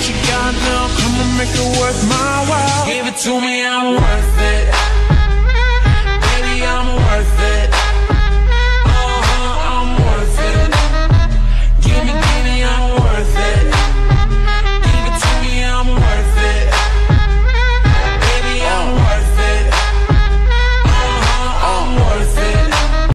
what you got now, come and make it worth my while. Give it to me, I'm worth it.